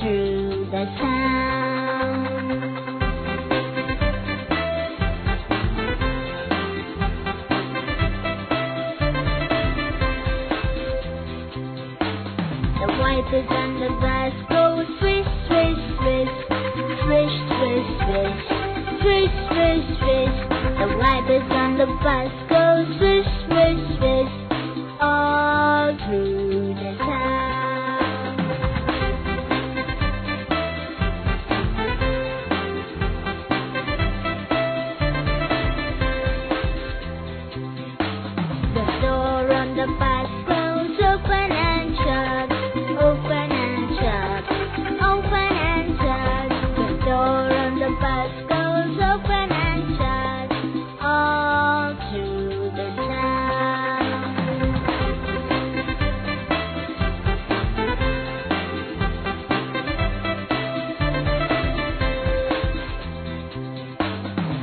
Through the town. The wipers on the bus go swish, swish, swish, swish, swish, swish, swish, swish, swish. The wipers on the bus go swish, swish, swish, the bus goes open and shut, open and shut, open and shut. The door on the bus goes open and shut, all through the town.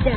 The